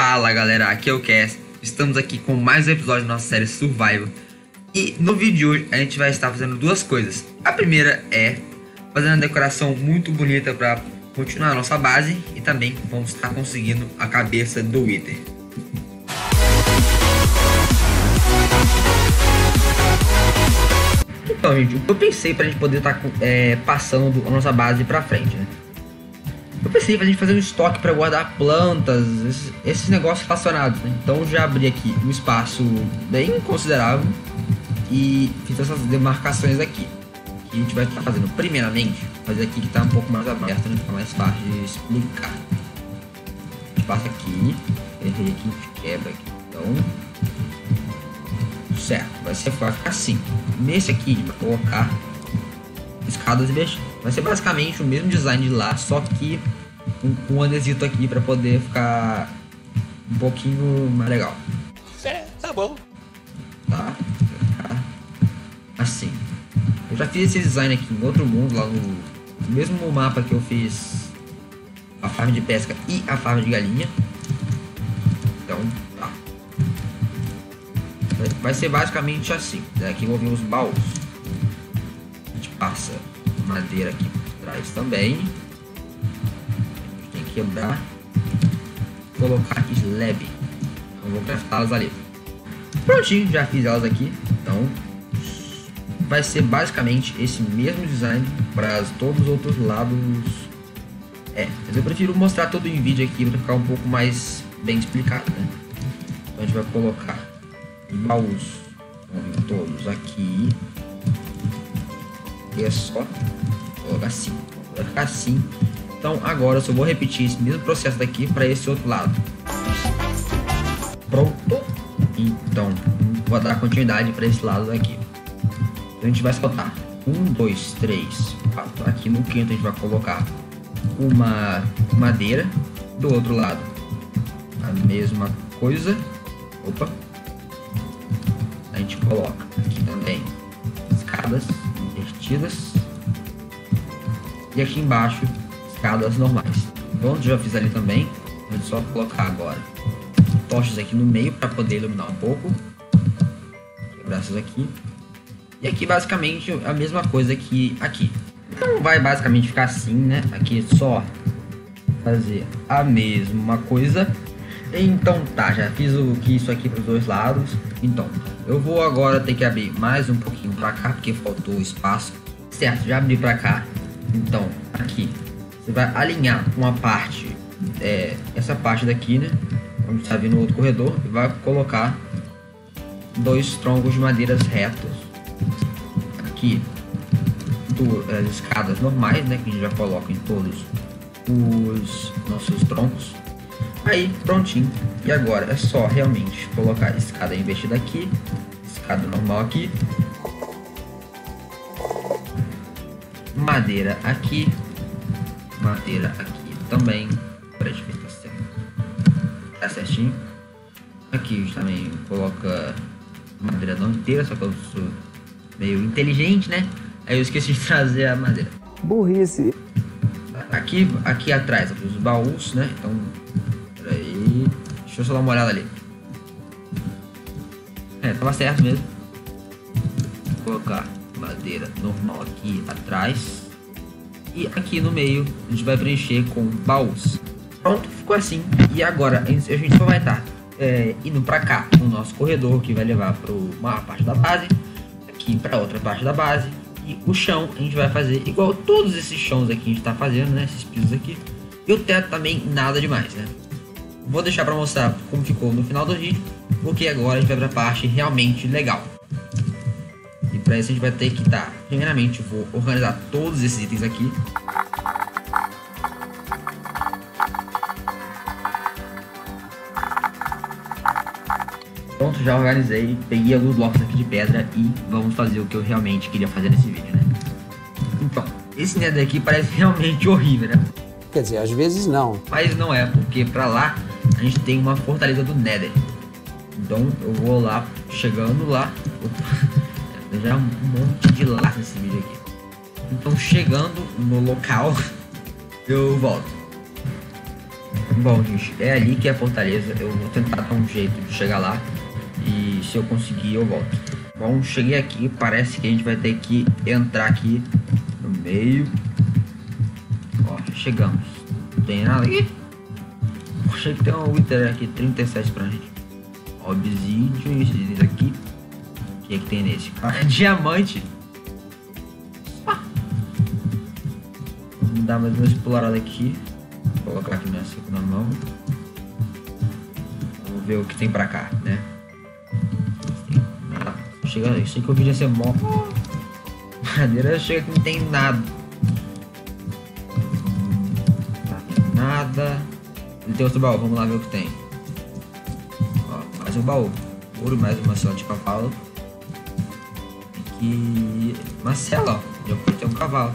Fala galera, aqui é o Cass. Estamos aqui com mais um episódio da nossa série Survival. E no vídeo de hoje a gente vai estar fazendo duas coisas. A primeira é fazendo uma decoração muito bonita para continuar a nossa base e também vamos estar conseguindo a cabeça do Wither. Então, gente, o que eu pensei pra gente poder estar tá, é, passando a nossa base pra frente, né? Eu pensei pra gente fazer um estoque para guardar plantas, esses, esses, negócios relacionados, né? Então já abri aqui um espaço bem considerável e fiz essas demarcações aqui. Que a gente vai estar fazendo primeiramente, fazer aqui que tá um pouco mais aberto, né? Fica mais fácil de explicar. A gente passa aqui, errei aqui, quebra aqui. Então, certo, vai, ser, vai ficar assim. Nesse aqui, a gente vai colocar escadas e Vai ser basicamente o mesmo design de lá, só que com, um adesito aqui para poder ficar um pouquinho mais legal. É, tá bom. Tá, assim. Eu já fiz esse design aqui em outro mundo, lá no, no mesmo mapa que eu fiz a farm de pesca e a farm de galinha. Então, tá. Vai ser basicamente assim. Aqui eu vou vir os baús passa madeira aqui por trás também. Tem que quebrar. Colocar slab. Então vou craftá-las ali. Prontinho, já fiz elas aqui. Então vai ser basicamente esse mesmo design para todos os outros lados. É, mas eu prefiro mostrar tudo em vídeo aqui para ficar um pouco mais bem explicado, né? Então a gente vai colocar baús todos aqui é só colocar assim. Ficar assim. Então agora eu só vou repetir esse mesmo processo daqui para esse outro lado. Pronto. Então vou dar continuidade para esse lado daqui. Então, a gente vai soltar um, dois, três, quatro. Aqui no quinto a gente vai colocar uma madeira. Do outro lado a mesma coisa. Opa. A gente coloca aqui também escadas E aqui embaixo, escadas normais. Pronto, já fiz ali também. Vou só colocar agora tochas aqui no meio para poder iluminar um pouco. Essas aqui. E aqui basicamente a mesma coisa que aqui. Então vai basicamente ficar assim, né? Aqui só fazer a mesma coisa. Então tá, já fiz o que isso aqui para os dois lados. Então, eu vou agora ter que abrir mais um pouquinho para cá, porque faltou espaço. Certo, já abri para cá. Então, aqui, você vai alinhar uma parte, é, essa parte daqui, né? Como está vindo no outro corredor, e vai colocar dois troncos de madeiras retos. Aqui, do, as escadas normais, né? Que a gente já coloca em todos os nossos troncos. Aí, prontinho. E agora é só realmente colocar escada invertida aqui, escada normal aqui, madeira aqui, madeira aqui também. Para ver se tá certo. Tá certinho. Aqui também coloca madeira não inteira, só que eu sou meio inteligente, né? Aí eu esqueci de trazer a madeira. Burrice. Aqui, aqui atrás, os baús, né? Então aí. Deixa eu só dar uma olhada ali. É, tava certo mesmo. Vou colocar madeira normal aqui atrás. E aqui no meio a gente vai preencher com baús. Pronto, ficou assim. E agora a gente só vai estar é, indo para cá no nosso corredor que vai levar para uma parte da base, aqui para outra parte da base. E o chão a gente vai fazer igual todos esses chãos aqui a gente está fazendo, né? Esses pisos aqui. E o teto também nada demais, né? Vou deixar para mostrar como ficou no final do vídeo, porque agora a gente vai para a parte realmente legal. Para isso a gente vai ter que estar, tá, primeiramente, vou organizar todos esses itens aqui. Pronto, já organizei, peguei alguns blocos aqui de pedra e vamos fazer o que eu realmente queria fazer nesse vídeo, né? Então, esse nether aqui parece realmente horrível, né? Quer dizer, às vezes não. Mas não é, porque pra lá a gente tem uma fortaleza do Nether. Então eu vou lá, chegando lá. Opa, já um monte de laço nesse vídeo aqui. Então chegando no local, eu volto. Bom, gente, é ali que é a fortaleza. Eu vou tentar dar um jeito de chegar lá. E se eu conseguir, eu volto. Bom, cheguei aqui. Parece que a gente vai ter que entrar aqui no meio. Ó, chegamos. Tem nada aqui. Achei que tem um Wither aqui, 37 pra gente. Obsidian, esses aqui. O que é que tem nesse? Ah, diamante. Ah. Vamos dar mais uma explorada aqui. Vou colocar aqui minha segunda mão. Vamos ver o que tem pra cá, né? Chega, eu sei que o vídeo ia ser mó. Madeira chega que não tem nada. Nada. Ele tem outro baú, vamos lá ver o que tem. Ó, mais um baú. Ouro mais uma cela de cavalo. Aqui. Uma cela, ó. Já ter um cavalo.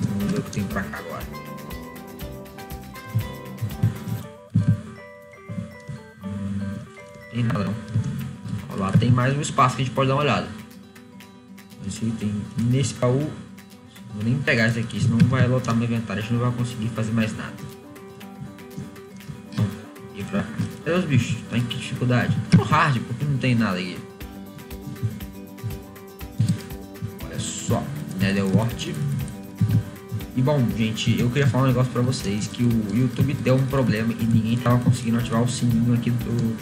Vamos ver o que tem pra cá agora. tem nada não. Lá tem mais um espaço que a gente pode dar uma olhada. Esse tem nesse baú. Vou nem pegar esse aqui, senão vai lotar meu inventário. A gente não vai conseguir fazer mais nada. E pra cá. Cadê os bichos? Tá em que dificuldade? Tô hard, porque não tem nada aqui. Só. Netherwort. E bom, gente, eu queria falar um negócio pra vocês que o YouTube deu um problema e ninguém tava conseguindo ativar o sininho aqui do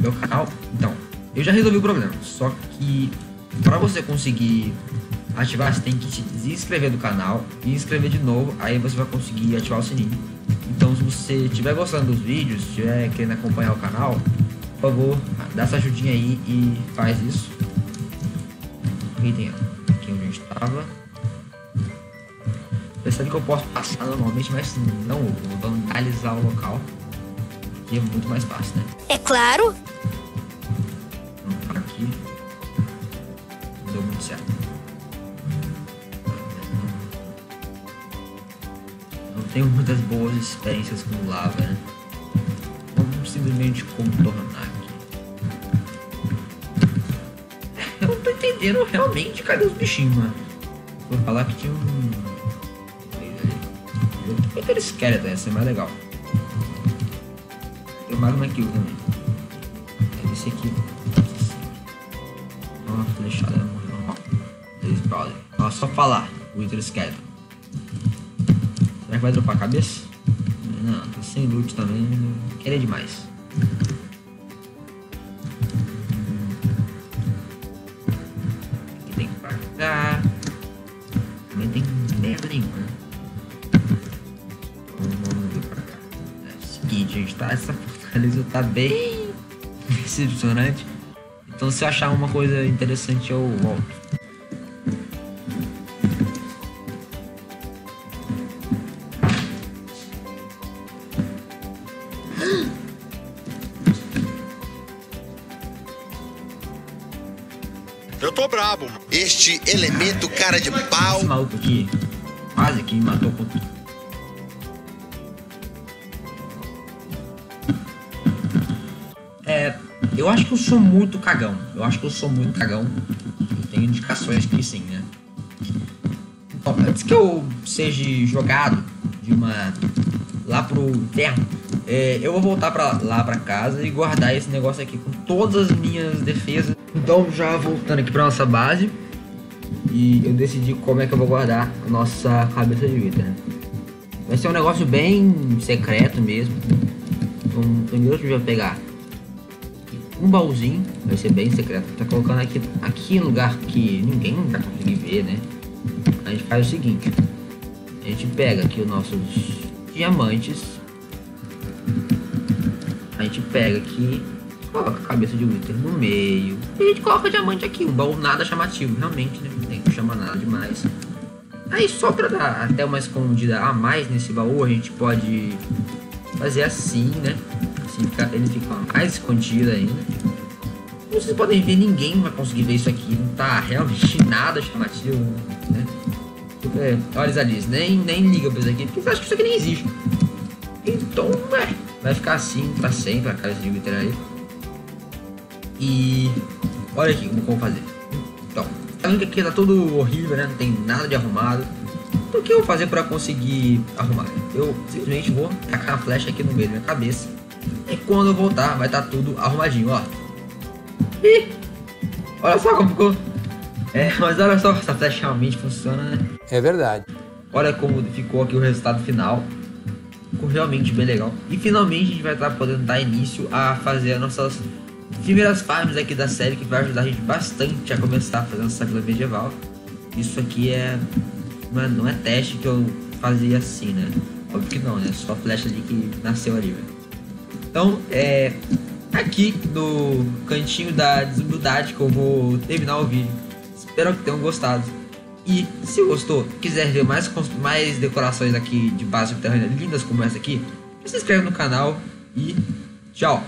meu canal. Então, eu já resolvi o problema. Só que para você conseguir ativar, você tem que se desinscrever do canal e inscrever de novo. Aí você vai conseguir ativar o sininho. Então, se você estiver gostando dos vídeos, estiver querendo acompanhar o canal, por favor, dá essa ajudinha aí e faz isso. Aqui tem aqui onde a gente tava. Percebe que eu posso passar normalmente, mas não vou vandalizar o local. Que é muito mais fácil, né? É claro. Vamos aqui. Não deu muito certo. Não tenho muitas boas experiências com lava, né? Vamos simplesmente contornar aqui. Eu não tô entendendo realmente cadê os bichinhos, mano. Vou falar que tinha um. Aquele esqueleto, ia ser mais legal. Tem mais uma kill também. É esse aqui. Uma flechada morreu. Ó, Três brawler. Ó, só falar. Wither Skeleton. Será que vai dropar a cabeça? Não, tá sem loot também. Querer demais. Aqui tem pra cá. Também tem merda nenhuma. né? Tá? Essa fortaleza tá bem decepcionante. Então se eu achar uma coisa interessante eu volto. Eu tô brabo. Este elemento cara de pau Esse maluco aqui quase que me matou com eu acho que eu sou muito cagão. Eu acho que eu sou muito cagão. Eu tenho indicações que sim, né? Bom, antes que eu seja jogado de uma lá pro inferno, é, eu vou voltar pra, lá pra casa e guardar esse negócio aqui com todas as minhas defesas. Então, já voltando aqui pra nossa base, e eu decidi como é que eu vou guardar a nossa cabeça de vida. né? Vai ser um negócio bem secreto mesmo. Então, primeiro a gente vai pegar um baúzinho, vai ser bem secreto. Tá colocando aqui, aqui em lugar que ninguém vai conseguir ver, né? A gente faz o seguinte: a gente pega aqui os nossos diamantes, a gente pega aqui, coloca a cabeça de Wither no meio, e a gente coloca diamante aqui, um baú nada chamativo, realmente, né? Não tem que chamar nada demais. Aí só pra dar até uma escondida a mais nesse baú, a gente pode fazer assim, né? Assim fica, ele fica mais escondido ainda. Como vocês podem ver, ninguém vai conseguir ver isso aqui. Não tá realmente nada chamativo, né? É, olha eles ali, nem, nem liga pra isso aqui, porque eles acham que isso aqui nem existe. Então, é, vai ficar assim pra sempre a cara de Twitter aí. E olha aqui como, como fazer. Então, tá vendo que aqui tá tudo horrível, né? Não tem nada de arrumado. Então o que eu vou fazer para conseguir arrumar? Eu simplesmente vou tacar a flecha aqui no meio da minha cabeça. E quando eu voltar, vai estar tá tudo arrumadinho, ó. Ih! Olha só como ficou. É, mas olha só, essa flecha realmente funciona, né? É verdade. Olha como ficou aqui o resultado final. Ficou realmente bem legal. E finalmente a gente vai estar tá podendo dar início a fazer as nossas primeiras farms aqui da série que vai ajudar a gente bastante a começar a fazer essa vila medieval. Isso aqui é. Não é teste que eu fazia assim, né? Óbvio que não, né? Só flecha ali que nasceu ali, velho. Então, é. Aqui no cantinho da desumildade que eu vou terminar o vídeo. Espero que tenham gostado. E se gostou, quiser ver mais, mais decorações aqui de base subterrânea lindas como essa aqui, se inscreve no canal e tchau!